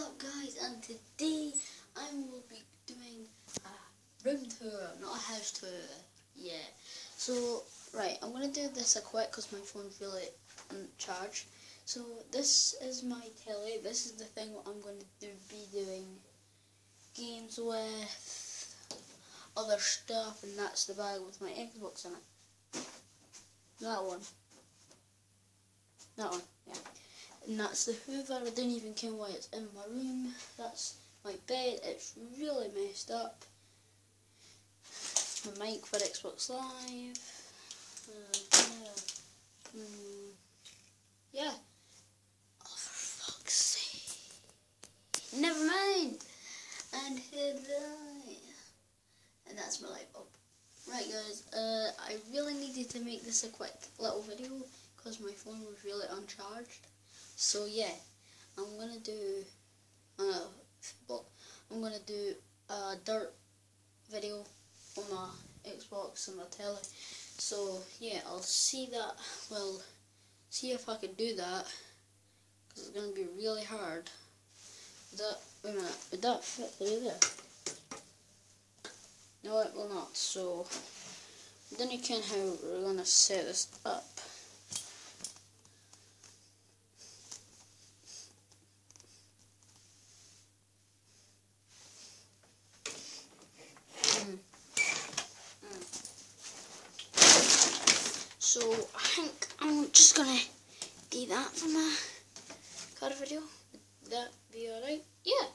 up guys and today I will be doing a room tour, not a house tour. Yeah. So, right, I'm going to do this a quick because my phone's really on charge. So this is my telly, this is the thing what I'm going to do, be doing games with, other stuff, and that's the bag with my Xbox in it. That one. That one. And that's the Hoover. I don't even care why it's in my room. That's my bed. It's really messed up. My mic for Xbox Live. Uh, yeah. Mm, yeah. Oh, for fuck's sake. Never mind. And headlight. And that's my light bulb. Right guys, uh, I really needed to make this a quick little video because my phone was really uncharged. So yeah, I'm gonna do uh, I'm gonna do a dirt video on my Xbox and my telly. So yeah, I'll see that. Well, see if I can do that because it's gonna be really hard. That wait a minute, would that fit through there? No, it will not. So then you can how we're gonna set this up. So I think I'm just gonna do that for my card video. Would that be alright? Yeah.